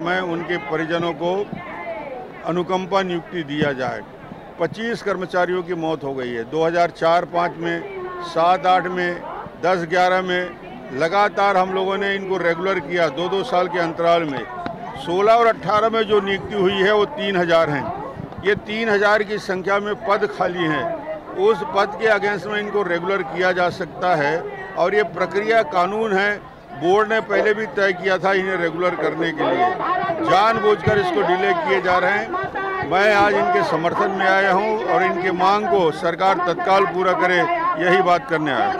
में उनके परिजनों को अनुकंपा नियुक्ति दिया जाए। 25 कर्मचारियों की मौत हो गई है। 2004-5 में 7-8 में 10-11 में, लगातार हम लोगों ने इनको रेगुलर किया दो दो साल के अंतराल में। 16 और 18 में जो नियुक्ति हुई है, वो 3000 हैं। ये 3000 की संख्या में पद खाली हैं। उस पद के अगेंस्ट में इनको रेगुलर किया जा सकता है और ये प्रक्रिया कानून है बोर्ड ने पहले भी तय किया था इन्हें रेगुलर करने के लिए। जानबूझकर इसको डिले किए जा रहे हैं। मैं आज इनके समर्थन में आया हूँ और इनके मांग को सरकार तत्काल पूरा करे, यही बात करने आया